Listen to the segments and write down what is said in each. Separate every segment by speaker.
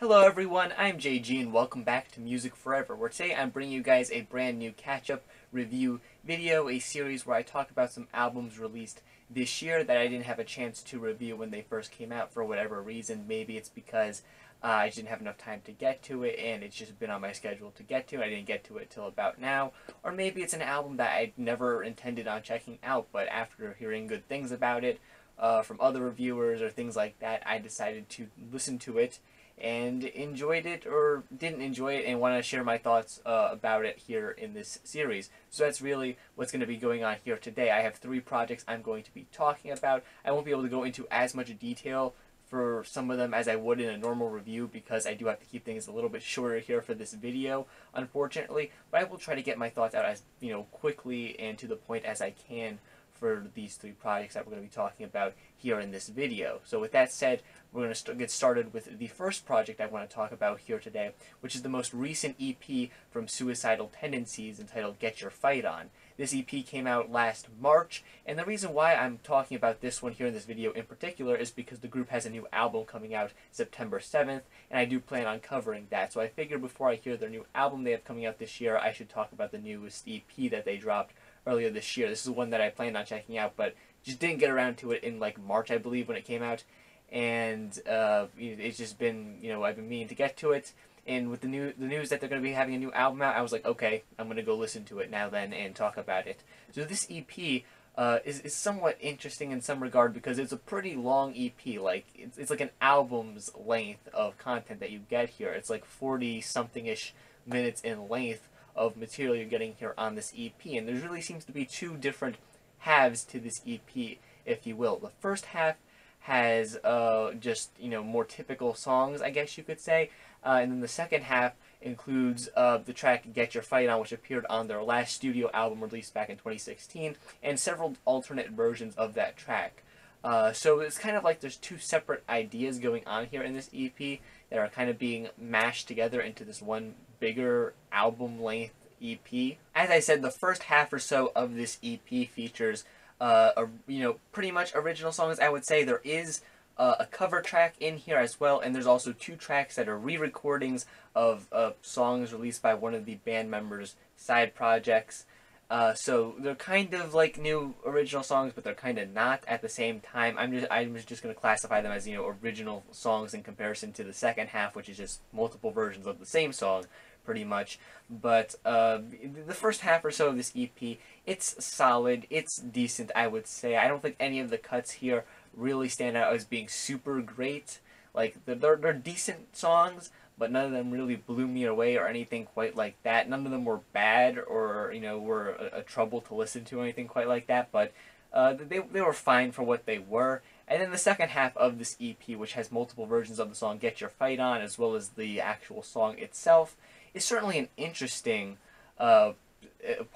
Speaker 1: Hello everyone, I'm JG and welcome back to Music Forever, where today I'm bringing you guys a brand new catch-up review video, a series where I talk about some albums released this year that I didn't have a chance to review when they first came out for whatever reason. Maybe it's because uh, I didn't have enough time to get to it and it's just been on my schedule to get to I didn't get to it till about now. Or maybe it's an album that I never intended on checking out, but after hearing good things about it uh, from other reviewers or things like that, I decided to listen to it and enjoyed it or didn't enjoy it and want to share my thoughts uh, about it here in this series. So that's really what's going to be going on here today. I have three projects I'm going to be talking about. I won't be able to go into as much detail for some of them as I would in a normal review because I do have to keep things a little bit shorter here for this video, unfortunately. But I will try to get my thoughts out as you know quickly and to the point as I can for these three projects that we're going to be talking about here in this video. So with that said, we're going to st get started with the first project I want to talk about here today, which is the most recent EP from Suicidal Tendencies entitled Get Your Fight On. This EP came out last March, and the reason why I'm talking about this one here in this video in particular is because the group has a new album coming out September 7th, and I do plan on covering that. So I figured before I hear their new album they have coming out this year, I should talk about the newest EP that they dropped earlier this year. This is one that I planned on checking out, but just didn't get around to it in like March, I believe, when it came out. And uh, it's just been, you know, I've been meaning to get to it. And with the new the news that they're going to be having a new album out, I was like, okay, I'm going to go listen to it now then and talk about it. So this EP uh, is, is somewhat interesting in some regard because it's a pretty long EP. Like it's, it's like an album's length of content that you get here. It's like 40 something ish minutes in length of material you're getting here on this EP. And there really seems to be two different halves to this EP, if you will. The first half has uh, just, you know, more typical songs, I guess you could say. Uh, and then the second half includes uh, the track Get Your Fight On, which appeared on their last studio album released back in 2016, and several alternate versions of that track. Uh, so it's kind of like there's two separate ideas going on here in this EP that are kind of being mashed together into this one bigger album length EP. As I said, the first half or so of this EP features, uh, a, you know, pretty much original songs. I would say there is uh, a cover track in here as well, and there's also two tracks that are re-recordings of uh, songs released by one of the band members' side projects. Uh, so they're kind of like new original songs, but they're kind of not at the same time. I'm just I'm just going to classify them as you know original songs in comparison to the second half, which is just multiple versions of the same song, pretty much. But uh, the first half or so of this EP, it's solid, it's decent, I would say. I don't think any of the cuts here really stand out as being super great. Like they're they're decent songs, but none of them really blew me away or anything quite like that. None of them were bad or you know were a, a trouble to listen to or anything quite like that. But uh, they they were fine for what they were. And then the second half of this EP, which has multiple versions of the song "Get Your Fight On" as well as the actual song itself, is certainly an interesting uh,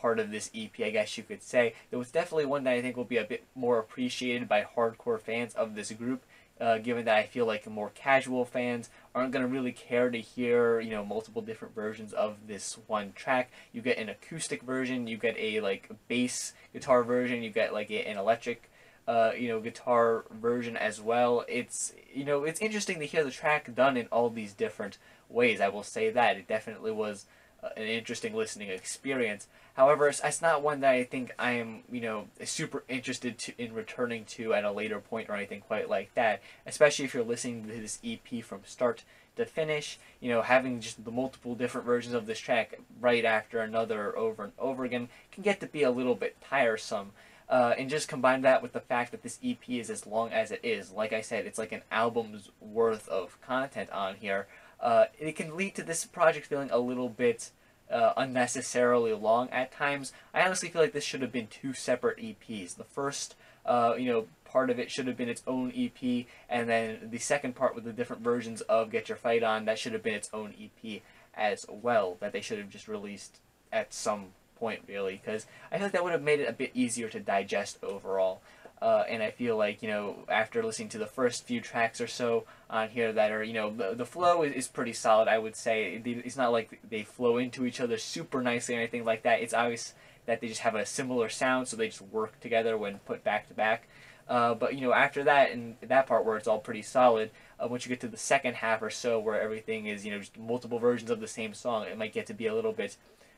Speaker 1: part of this EP, I guess you could say. It was definitely one that I think will be a bit more appreciated by hardcore fans of this group uh, given that I feel like more casual fans aren't going to really care to hear, you know, multiple different versions of this one track. You get an acoustic version, you get a, like, bass guitar version, you get, like, a, an electric, uh, you know, guitar version as well. It's, you know, it's interesting to hear the track done in all these different ways. I will say that. It definitely was uh, an interesting listening experience. However, it's, not one that I think I am, you know, super interested to, in returning to at a later point or anything quite like that. Especially if you're listening to this EP from start to finish, you know, having just the multiple different versions of this track right after another over and over again can get to be a little bit tiresome. Uh, and just combine that with the fact that this EP is as long as it is. Like I said, it's like an album's worth of content on here. Uh, it can lead to this project feeling a little bit uh, unnecessarily long at times. I honestly feel like this should have been two separate EPs. The first, uh, you know, part of it should have been its own EP, and then the second part with the different versions of Get Your Fight On, that should have been its own EP as well, that they should have just released at some point, really, because I feel like that would have made it a bit easier to digest overall. Uh, and I feel like, you know, after listening to the first few tracks or so on here that are, you know, the, the flow is, is pretty solid, I would say. It's not like they flow into each other super nicely or anything like that. It's obvious that they just have a similar sound, so they just work together when put back to back. Uh, but you know, after that and that part where it's all pretty solid, uh, once you get to the second half or so, where everything is you know just multiple versions of the same song, it might get to be a little bit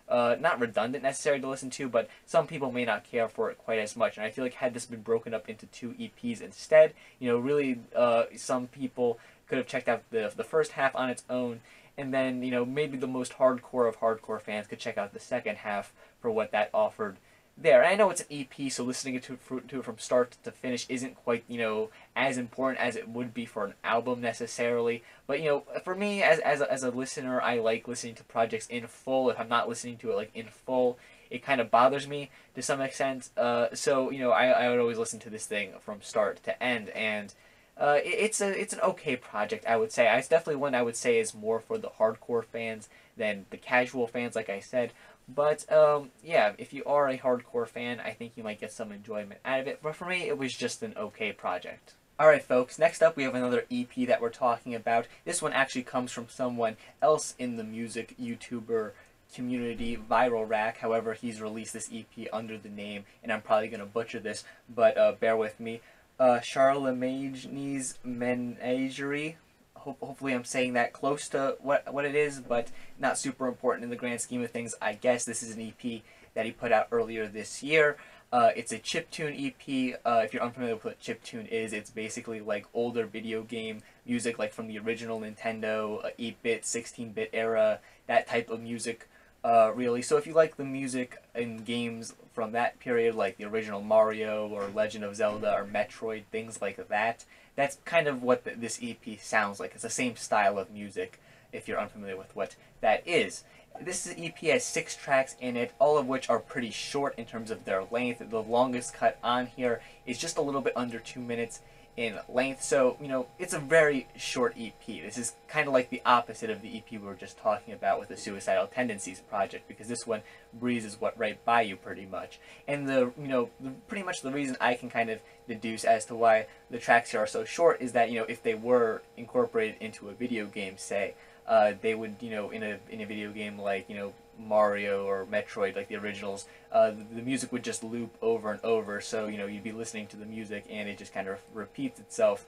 Speaker 1: uh, not redundant necessarily to listen to, but some people may not care for it quite as much. And I feel like had this been broken up into two EPs instead, you know, really, uh, some people could have checked out the the first half on its own, and then you know maybe the most hardcore of hardcore fans could check out the second half for what that offered there. And I know it's an EP, so listening to it, to from start to finish isn't quite, you know, as important as it would be for an album necessarily. But, you know, for me, as, as, a, as a listener, I like listening to projects in full. If I'm not listening to it, like, in full, it kind of bothers me to some extent. Uh, so, you know, I, I would always listen to this thing from start to end. And uh, it, it's a it's an okay project, I would say. It's definitely one I would say is more for the hardcore fans than the casual fans, like I said. But um, yeah, if you are a hardcore fan, I think you might get some enjoyment out of it. But for me, it was just an okay project. Alright folks, next up we have another EP that we're talking about. This one actually comes from someone else in the music YouTuber community, Viral Rack. However, he's released this EP under the name, and I'm probably going to butcher this, but uh, bear with me. Uh, Charlemagne's Menagerie Ho hopefully I'm saying that close to what, what it is, but not super important in the grand scheme of things. I guess this is an EP that he put out earlier this year. Uh, it's a chiptune EP. Uh, if you're unfamiliar with what chiptune is, it's basically like older video game music, like from the original Nintendo, 8-bit, uh, 16-bit era, that type of music, uh, really. So if you like the music in games from that period, like the original Mario or Legend of Zelda or Metroid, things like that, that's kind of what this EP sounds like. It's the same style of music, if you're unfamiliar with what that is. This EP has six tracks in it, all of which are pretty short in terms of their length. The longest cut on here is just a little bit under two minutes in length. So, you know, it's a very short EP. This is kind of like the opposite of the EP we were just talking about with the Suicidal Tendencies project, because this one breezes what right by you pretty much. And the, you know, the, pretty much the reason I can kind of deduce as to why the tracks here are so short is that, you know, if they were incorporated into a video game, say, uh, they would, you know, in a in a video game like, you know, Mario or Metroid, like the originals, uh, the, music would just loop over and over. So, you know, you'd be listening to the music and it just kind of repeats itself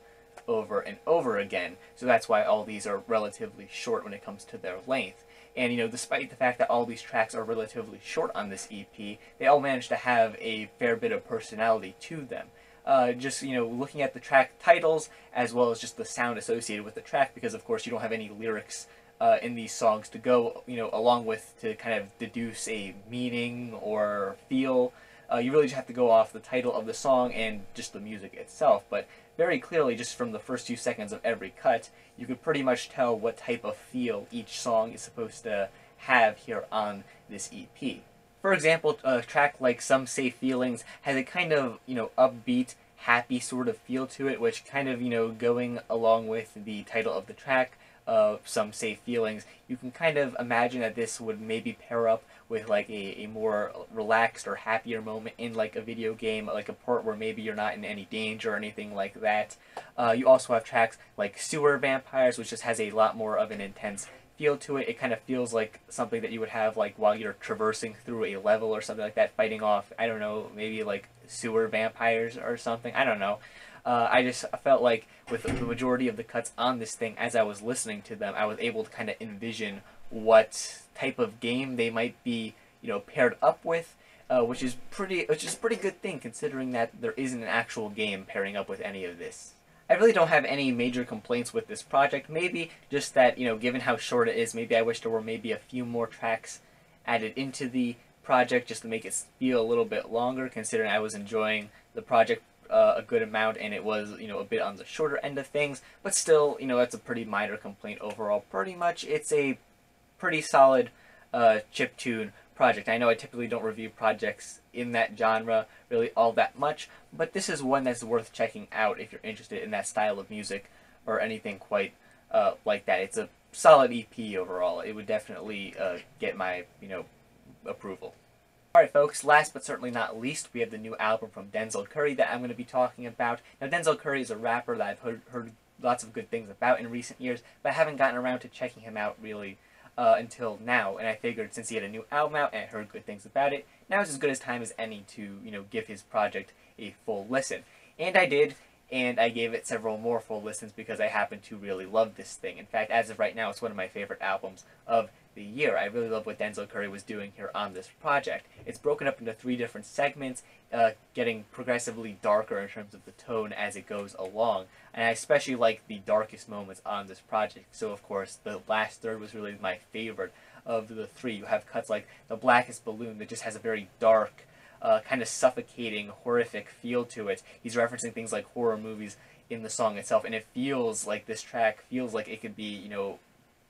Speaker 1: over and over again. So that's why all these are relatively short when it comes to their length. And, you know, despite the fact that all these tracks are relatively short on this EP, they all manage to have a fair bit of personality to them. Uh, just, you know, looking at the track titles as well as just the sound associated with the track because, of course, you don't have any lyrics uh, in these songs to go, you know, along with to kind of deduce a meaning or feel. Uh, you really just have to go off the title of the song and just the music itself. But very clearly, just from the first few seconds of every cut, you could pretty much tell what type of feel each song is supposed to have here on this EP. For example, a track like Some Say Feelings has a kind of, you know, upbeat, happy sort of feel to it, which kind of, you know, going along with the title of the track, of Some Say Feelings, you can kind of imagine that this would maybe pair up with like a, a more relaxed or happier moment in like a video game, like a part where maybe you're not in any danger or anything like that. Uh, you also have tracks like Sewer Vampires, which just has a lot more of an intense feel to it. It kind of feels like something that you would have like while you're traversing through a level or something like that, fighting off, I don't know, maybe like sewer vampires or something. I don't know. Uh, I just felt like with the majority of the cuts on this thing, as I was listening to them, I was able to kind of envision what type of game they might be, you know, paired up with, uh, which is pretty, which is a pretty good thing considering that there isn't an actual game pairing up with any of this. I really don't have any major complaints with this project. Maybe just that, you know, given how short it is, maybe I wish there were maybe a few more tracks added into the project just to make it feel a little bit longer, considering I was enjoying the project uh, a good amount and it was, you know, a bit on the shorter end of things, but still, you know, that's a pretty minor complaint overall. Pretty much, it's a pretty solid uh, chip tune project. I know I typically don't review projects in that genre really all that much, but this is one that's worth checking out if you're interested in that style of music or anything quite uh, like that. It's a solid EP overall. It would definitely uh, get my, you know, approval. Alright folks, last but certainly not least, we have the new album from Denzel Curry that I'm going to be talking about. Now Denzel Curry is a rapper that I've heard, heard lots of good things about in recent years, but I haven't gotten around to checking him out really uh, until now, and I figured since he had a new album out and I heard good things about it, now is as good a time as any to, you know, give his project a full listen. And I did, and I gave it several more full listens because I happen to really love this thing. In fact, as of right now, it's one of my favorite albums of the year. I really love what Denzel Curry was doing here on this project. It's broken up into three different segments, uh, getting progressively darker in terms of the tone as it goes along. And I especially like the darkest moments on this project. So, of course, the last third was really my favorite of the three. You have cuts like The Blackest Balloon that just has a very dark, uh, kind of suffocating, horrific feel to it. He's referencing things like horror movies in the song itself, and it feels like this track feels like it could be, you know,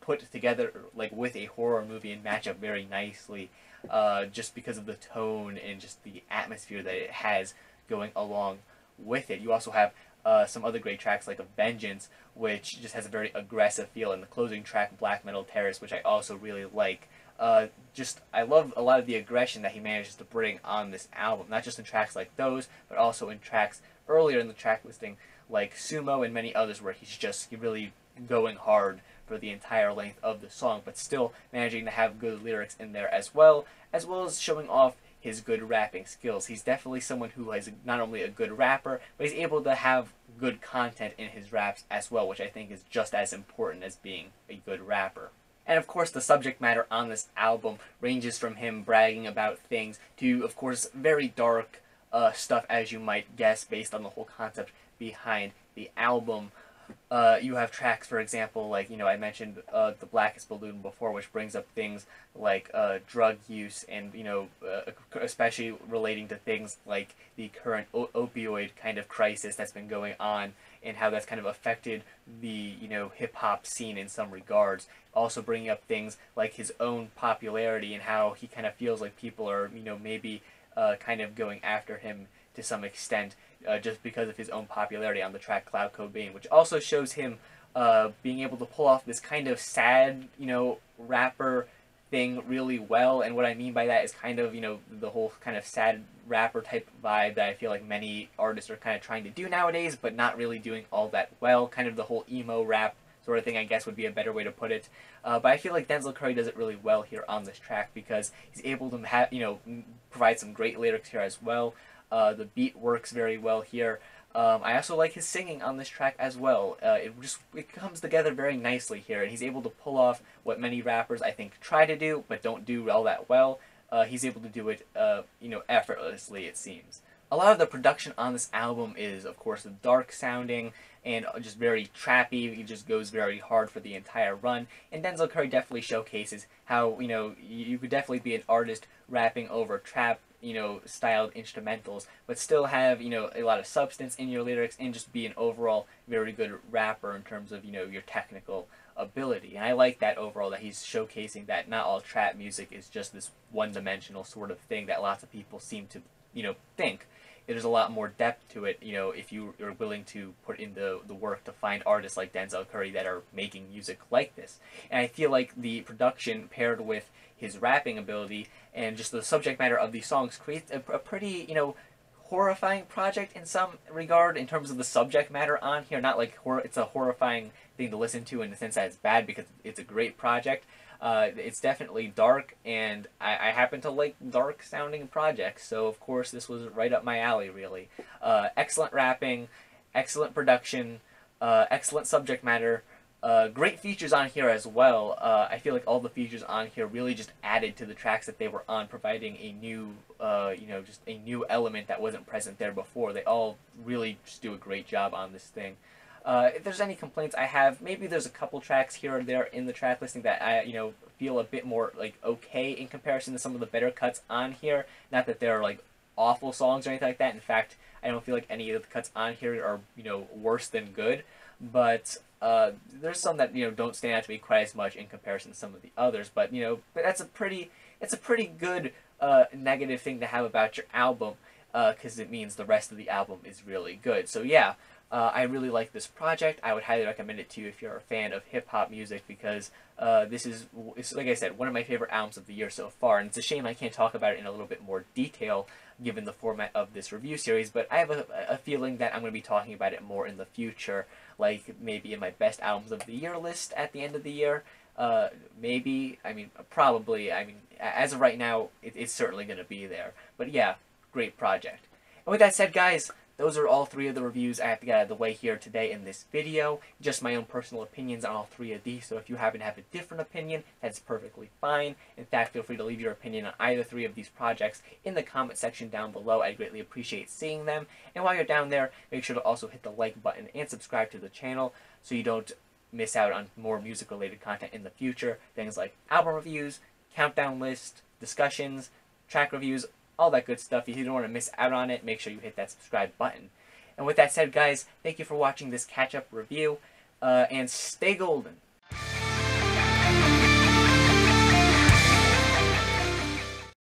Speaker 1: put together like with a horror movie and match up very nicely, uh, just because of the tone and just the atmosphere that it has going along with it. You also have uh, some other great tracks like a Vengeance, which just has a very aggressive feel, and the closing track Black Metal Terrorist, which I also really like. Uh, just I love a lot of the aggression that he manages to bring on this album, not just in tracks like those, but also in tracks earlier in the track listing like Sumo and many others where he's just really going hard for the entire length of the song, but still managing to have good lyrics in there as well, as well as showing off his good rapping skills. He's definitely someone who is not only a good rapper, but he's able to have good content in his raps as well, which I think is just as important as being a good rapper. And of course, the subject matter on this album ranges from him bragging about things to, of course, very dark uh, stuff, as you might guess, based on the whole concept behind the album uh, you have tracks, for example, like you know I mentioned uh, the Blackest Balloon before, which brings up things like uh, drug use and you know uh, especially relating to things like the current opioid kind of crisis that's been going on and how that's kind of affected the you know hip hop scene in some regards. Also bringing up things like his own popularity and how he kind of feels like people are you know maybe uh, kind of going after him to some extent uh, just because of his own popularity on the track Clout Code Cobain, which also shows him uh, being able to pull off this kind of sad, you know, rapper thing really well. And what I mean by that is kind of, you know, the whole kind of sad rapper type vibe that I feel like many artists are kind of trying to do nowadays, but not really doing all that well. Kind of the whole emo rap sort of thing, I guess would be a better way to put it. Uh, but I feel like Denzel Curry does it really well here on this track because he's able to have, you know, provide some great lyrics here as well. Uh, the beat works very well here. Um, I also like his singing on this track as well. Uh, it just it comes together very nicely here, and he's able to pull off what many rappers I think try to do but don't do all that well. Uh, he's able to do it, uh, you know, effortlessly. It seems. A lot of the production on this album is, of course, dark sounding and just very trappy. It just goes very hard for the entire run. And Denzel Curry definitely showcases how you know you could definitely be an artist rapping over trap you know, styled instrumentals, but still have, you know, a lot of substance in your lyrics and just be an overall very good rapper in terms of, you know, your technical ability. And I like that overall that he's showcasing that not all trap music is just this one-dimensional sort of thing that lots of people seem to, you know, think. There's a lot more depth to it, you know, if you are willing to put in the, the work to find artists like Denzel Curry that are making music like this. And I feel like the production paired with his rapping ability and just the subject matter of these songs creates a, a pretty, you know, horrifying project in some regard in terms of the subject matter on here. Not like it's a horrifying thing to listen to in the sense that it's bad because it's a great project. Uh, it's definitely dark, and I, I, happen to like dark sounding projects, so of course this was right up my alley, really. Uh, excellent rapping, excellent production, uh, excellent subject matter. Uh, great features on here as well. Uh, I feel like all the features on here really just added to the tracks that they were on, providing a new, uh, you know, just a new element that wasn't present there before. They all really just do a great job on this thing. Uh, if there's any complaints I have, maybe there's a couple tracks here or there in the track listing that I, you know, feel a bit more like okay in comparison to some of the better cuts on here. Not that they're like awful songs or anything like that. In fact, I don't feel like any of the cuts on here are, you know, worse than good. But uh, there's some that you know don't stand out to me quite as much in comparison to some of the others, but you know, but that's a pretty it's a pretty good uh, negative thing to have about your album because uh, it means the rest of the album is really good. So yeah, uh, I really like this project. I would highly recommend it to you if you're a fan of hip hop music because uh, this is, like I said, one of my favorite albums of the year so far. And it's a shame I can't talk about it in a little bit more detail given the format of this review series, but I have a, a feeling that I'm going to be talking about it more in the future like maybe in my best albums of the year list at the end of the year. Uh, maybe, I mean, probably, I mean, as of right now, it, it's certainly going to be there. But yeah, great project. And with that said, guys, those are all three of the reviews I have to get out uh, of the way here today in this video. Just my own personal opinions on all three of these, so if you happen to have a different opinion, that's perfectly fine. In fact, feel free to leave your opinion on either three of these projects in the comment section down below. I'd greatly appreciate seeing them. And while you're down there, make sure to also hit the like button and subscribe to the channel so you don't miss out on more music related content in the future. Things like album reviews, countdown lists, discussions, track reviews, all that good stuff. If you don't want to miss out on it, make sure you hit that subscribe button. And with that said, guys, thank you for watching this catch-up review, uh, and stay golden.